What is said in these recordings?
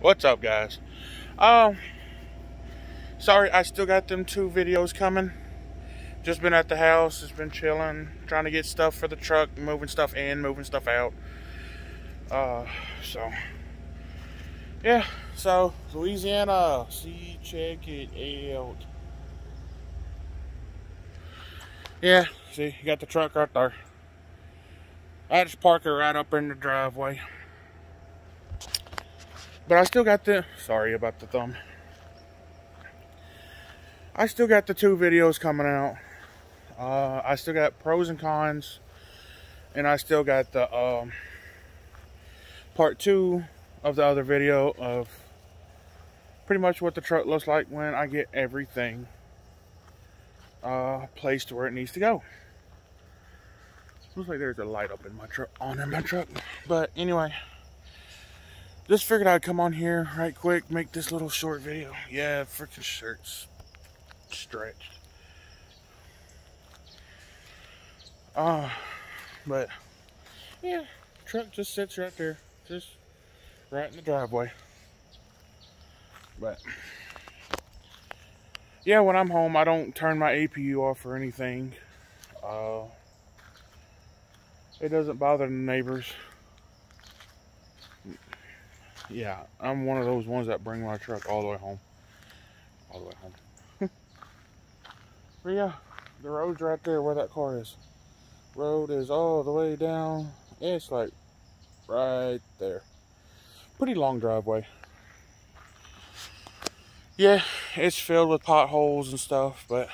What's up, guys? Um, sorry, I still got them two videos coming. Just been at the house, just been chilling, trying to get stuff for the truck, moving stuff in, moving stuff out. Uh, so, yeah, so, Louisiana, see, check it out. Yeah, see, you got the truck right there. I just park it right up in the driveway. But I still got the, sorry about the thumb. I still got the two videos coming out. Uh, I still got pros and cons. And I still got the um, part two of the other video of pretty much what the truck looks like when I get everything uh, placed where it needs to go. Looks like there's a light up in my truck, on in my truck. But anyway, just figured I'd come on here right quick, make this little short video. Yeah, freaking shirt's stretched. Uh, but yeah, truck just sits right there, just right in the driveway. But yeah, when I'm home, I don't turn my APU off or anything. Uh, it doesn't bother the neighbors. Yeah, I'm one of those ones that bring my truck all the way home. All the way home. but yeah, the road's right there where that car is. Road is all the way down. It's like right there. Pretty long driveway. Yeah, it's filled with potholes and stuff, but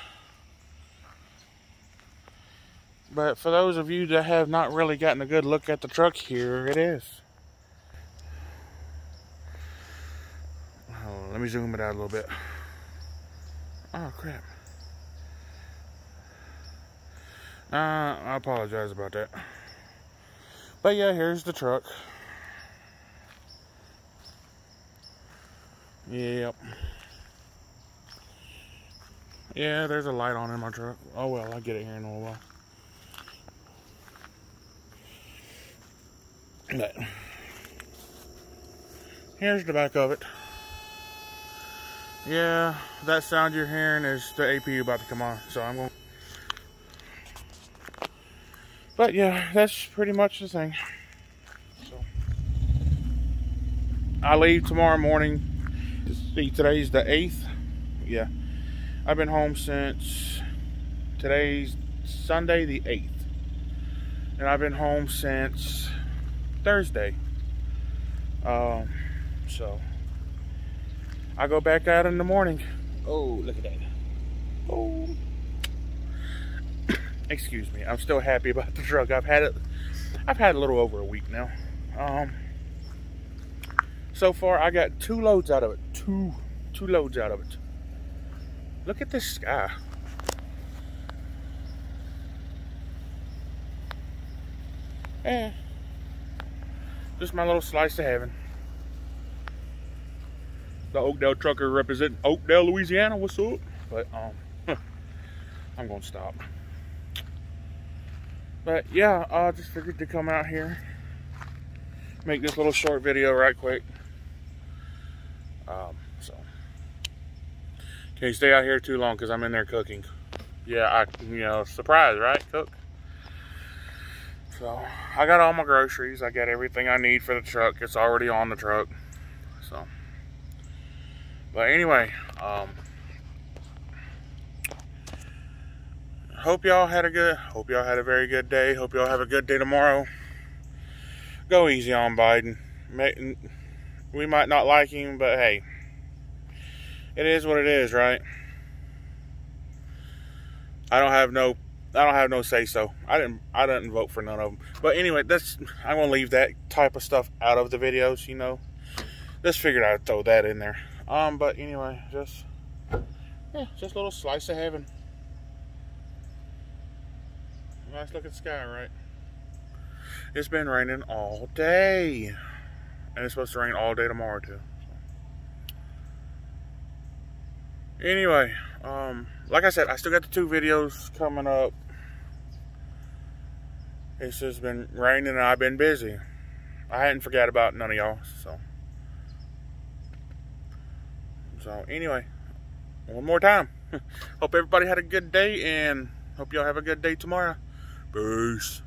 but for those of you that have not really gotten a good look at the truck, here it is. Oh, let me zoom it out a little bit. Oh, crap. Uh, I apologize about that. But yeah, here's the truck. Yep. Yeah, there's a light on in my truck. Oh well, I'll get it here in a little while. But here's the back of it. Yeah, that sound you're hearing is the APU about to come on, so I'm going. But yeah, that's pretty much the thing. So I leave tomorrow morning. See, today's the eighth. Yeah, I've been home since today's Sunday the eighth, and I've been home since Thursday. Um, so I go back out in the morning. Oh, look at that. Oh. Excuse me. I'm still happy about the truck. I've had it I've had a little over a week now. Um so far I got two loads out of it. Two two loads out of it. Look at this sky. Eh. Just my little slice of heaven. The Oakdale trucker representing Oakdale, Louisiana. What's up? But um, I'm gonna stop. But yeah, I just figured to come out here, make this little short video right quick. Um, so can't stay out here too long because I'm in there cooking. Yeah, I you know surprise, right? Cook. So I got all my groceries. I got everything I need for the truck. It's already on the truck. But anyway, um, hope y'all had a good. Hope y'all had a very good day. Hope y'all have a good day tomorrow. Go easy on Biden. We might not like him, but hey, it is what it is, right? I don't have no I don't have no say so. I didn't I didn't vote for none of them. But anyway, that's I'm gonna leave that type of stuff out of the videos. You know, just figured I'd throw that in there. Um, but anyway, just yeah, just a little slice of heaven. Nice looking sky, right? It's been raining all day, and it's supposed to rain all day tomorrow too. Anyway, um, like I said, I still got the two videos coming up. It's just been raining and I've been busy. I hadn't forgot about none of y'all, so. So anyway, one more time. hope everybody had a good day and hope y'all have a good day tomorrow. Peace.